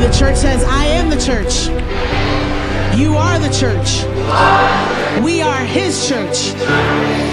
the church says, I am the church. You are the church. We are his church.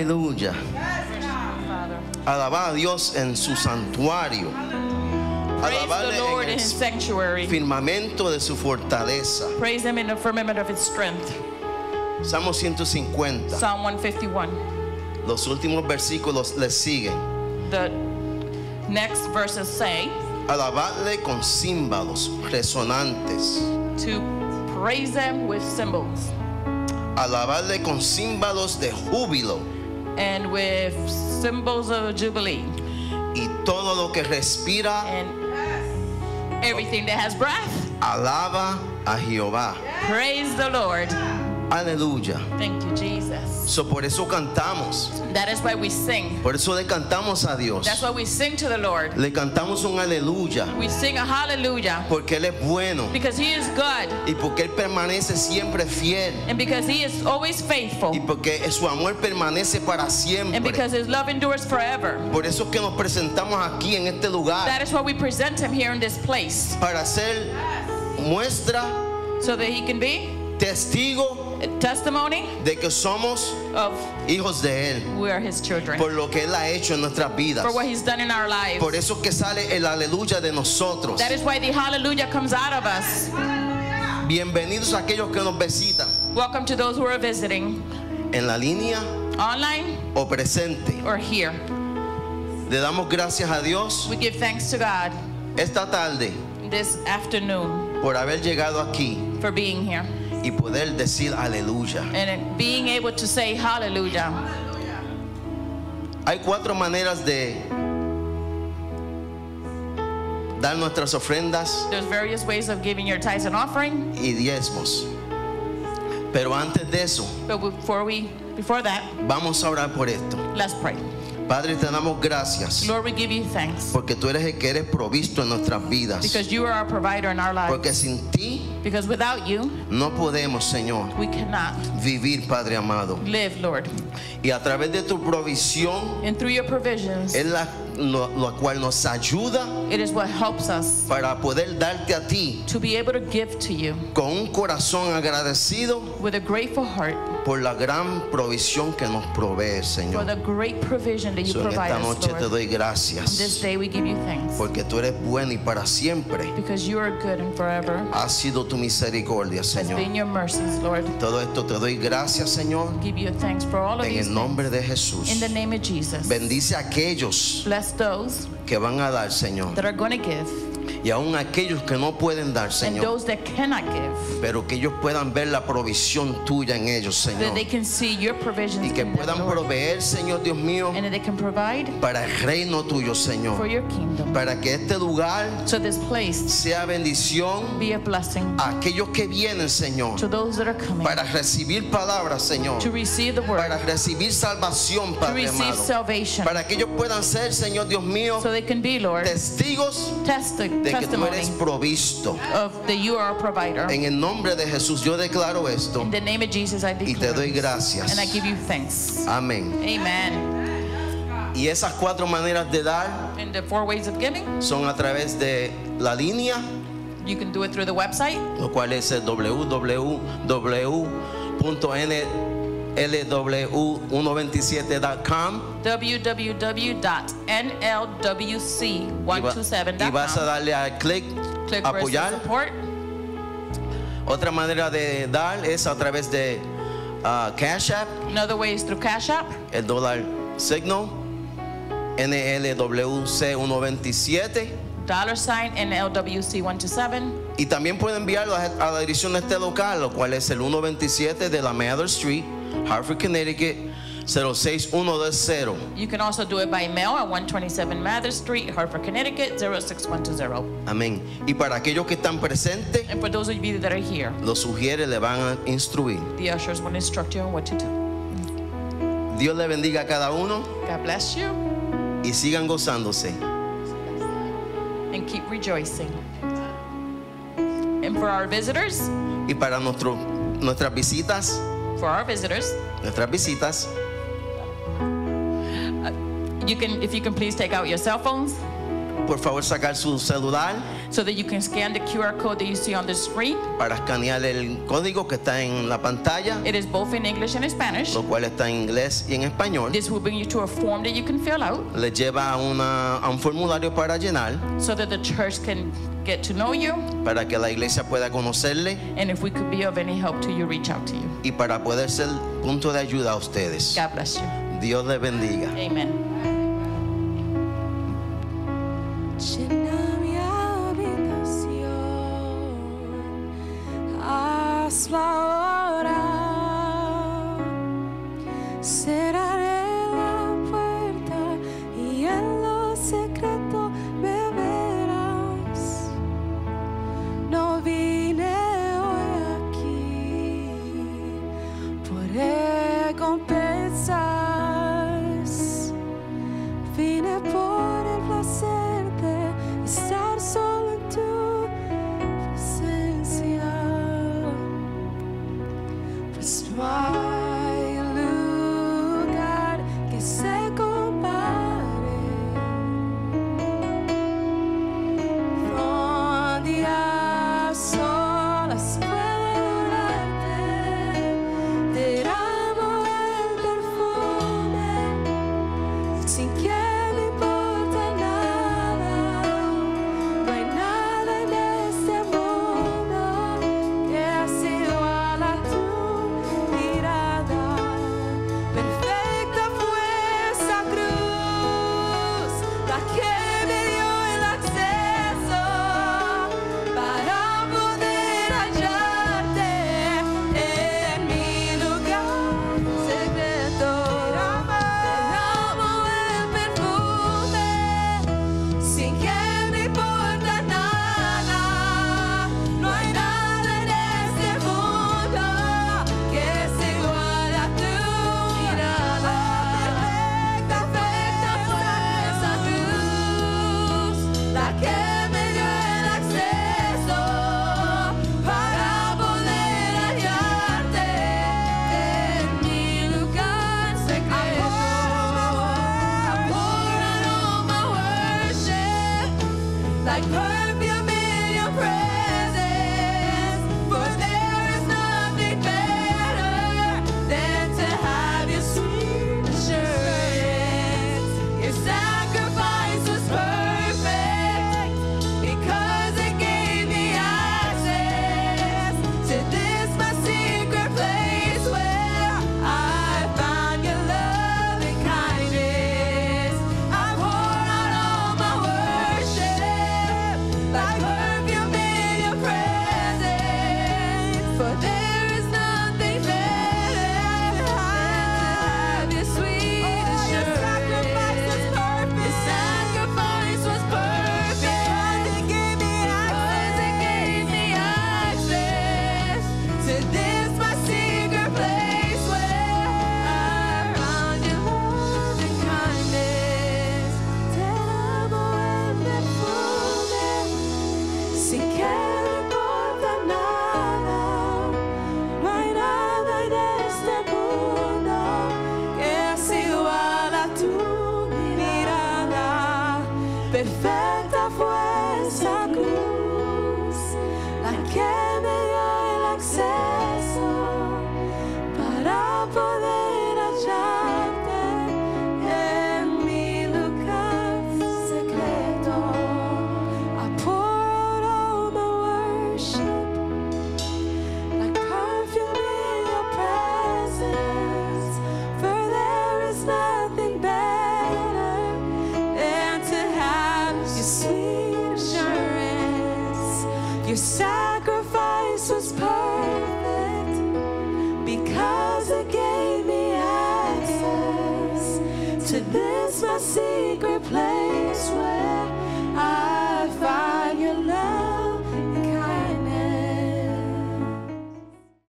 Aleluya. Alabar a Dios en su santuario. Alabarle en el firmamento de su fortaleza. Praise him in the firmament of his strength. Salmo 150. Psalm 151. Los últimos versículos le siguen. The next verses say Alabarle con címbalos resonantes. to praise him with cymbals Alabarle con címbalos de júbilo. And with symbols of jubilee Y todo lo que respira and everything that has breath. alaba a Jehová. Praise the Lord. Aleluya. Thank you, Jesus. So, por eso cantamos. That is why we sing. Por eso le cantamos a Dios. That's why we sing to the Lord. Le cantamos un aleluya. We sing a hallelujah Porque Él es bueno. because He is good Y porque Él permanece siempre fiel. and because He is always faithful Y porque su amor permanece para and siempre. because His love endures forever. Por eso es que nos presentamos aquí en este lugar. That is why we present Him here in this place Para ser muestra, so that He can be testigo testimony de que somos of hijos de Él. we are His children Por lo que Él ha hecho en nuestras vidas. for what He's done in our lives. Por eso es que sale el aleluya de nosotros. That is why the hallelujah comes out of us. Bienvenidos a aquellos que nos visitan Welcome to those who are visiting en la línea online o presente. or here. Le damos gracias a Dios We give thanks to God esta tarde this afternoon por haber llegado aquí for being here y poder decir aleluya. and being able to say hallelujah. Hay cuatro maneras de dar nuestras ofrendas There's various ways of giving your tithes and offering, y diezmos. Pero antes de eso, but before we before that, vamos a orar por esto. let's pray. Padre, te damos gracias Lord, we give you thanks porque tú eres el que eres provisto en nuestras vidas. because you are our provider in our lives. Porque sin ti Because without you, no podemos, Señor, we cannot vivir, Padre amado. live, Lord. Y a través de tu provisión And through your provisions, es la, lo, lo cual nos ayuda it is what helps us para poder darte a ti to be able to give to you con un corazón agradecido with a grateful heart por la gran provisión que nos provee, for Señor. the great provision that you So, en provide esta us, noche te Lord. doy On this gracias day, we give you thanks porque tú eres bueno y para siempre because you are good and forever ha sido tu misericordia, has Señor. been your mercies, Lord. Todo esto te doy gracias, Señor, Give you thanks for all of en el nombre things. de Jesús. In the name of Jesus. Bendice a aquellos Bless those que van a dar, Señor, that are going to give y aún aquellos que no pueden dar, and Señor, those that cannot give, pero que ellos puedan ver la provisión tuya en ellos, that Señor, they can see your provisions y que puedan proveer, Señor Dios mío, and that they can provide para el reino tuyo, for Señor, your kingdom. para que este lugar So this place sea bendición be a blessing a aquellos que vienen, Señor, to those that are coming. Para recibir palabras, Señor, to receive the para word, recibir salvación, to Padre receive amado, salvation, para que ellos puedan ser, Señor Dios mío, so they can be, Lord, testigos testi- de que tú eres provisto. of that you are a provider. En el nombre de Jesús yo declaro esto In the name of Jesus, I y te declare doy gracias. and I give you thanks. Amén. Amen. Y esas cuatro maneras de dar And the four ways of giving, son a través de la línea, you can do it through the website, lo cual es el www.nlw127.com y, va- y vas a www.nlwc127.com. darle al clic Click apoyar. support. Otra manera de dar es a través de ah, Cash App, Another way is through Cash App, el dólar signal, NLWC127. dollar sign NLWC127. Y también puede enviarlo a, a la dirección de este local, lo cual es el 127 de la Mather Street, Hartford, Connecticut, 06120. You can also do it by mail at 127 Mather Street, Hartford, Connecticut 06120. Amén. Y para aquellos que están presentes, And for those of you that are here, lo sugiere, le van a instruir. the ushers will instruct you on what to do. Dios le bendiga a cada uno God bless you y sigan gozándose. and keep rejoicing. And for our visitors, Y para nuestro, nuestras visitas, for our visitors, nuestras visitas, you can if you can please take out your cell phones, por favor sacar su celular so that you can scan the QR code that you see on the screen. para escanear el código que está en la pantalla, It is both in English and Spanish. lo cual está en inglés y en español. This will bring you to a form that you can fill out Le lleva a, una- a un formulario para llenar, so that the church can get to know you. para que la iglesia pueda conocerle And if we could be of any help to you, reach out to you. y para poder ser punto de ayuda a ustedes. God bless you. Dios les bendiga. Amen. La